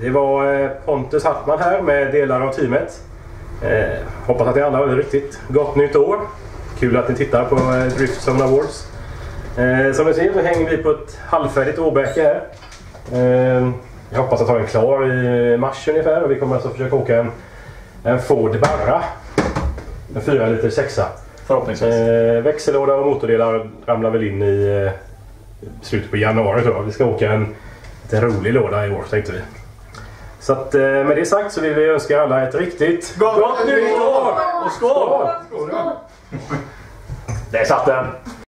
Det var eh, Pontus Hartman här med delar av teamet. Eh, hoppas att ni alla har det riktigt gott nytt år. Kul att ni tittar på eh, Drift Zone Awards. Eh, som ni ser så hänger vi på ett halvfärdigt åbäke här. Eh, jag hoppas att ha den klar i mars ungefär och vi kommer alltså försöka åka en, en Ford Barra. En 4 liter sexa. Förhoppningsvis. Eh, växellåda och motordelar ramlar väl in i eh, slutet på januari tror jag. Vi ska åka en, en rolig låda i år tänkte vi. Så att, eh, med det sagt så vill vi önska alla ett riktigt Gott nytt år! Och skål! Där satt den!